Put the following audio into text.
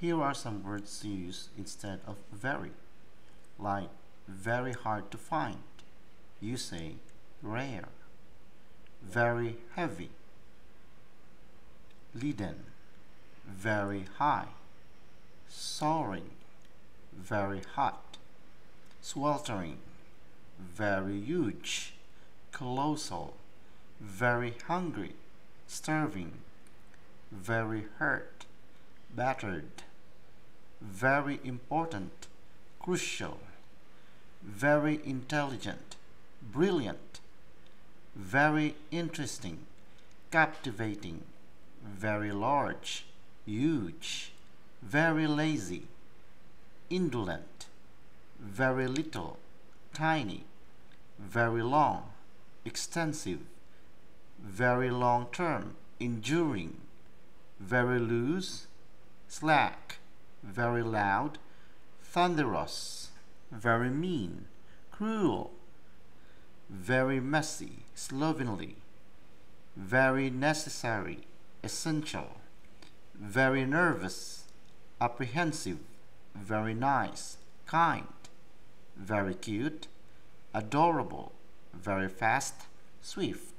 Here are some words used instead of very, like very hard to find. You say rare, very heavy, leaden, very high, soaring, very hot, sweltering, very huge, colossal, very hungry, starving, very hurt, battered, very important, crucial, very intelligent, brilliant, very interesting, captivating, very large, huge, very lazy, indolent, very little, tiny, very long, extensive, very long term, enduring, very loose, slack, very loud, thunderous, very mean, cruel, very messy, slovenly, very necessary, essential, very nervous, apprehensive, very nice, kind, very cute, adorable, very fast, swift.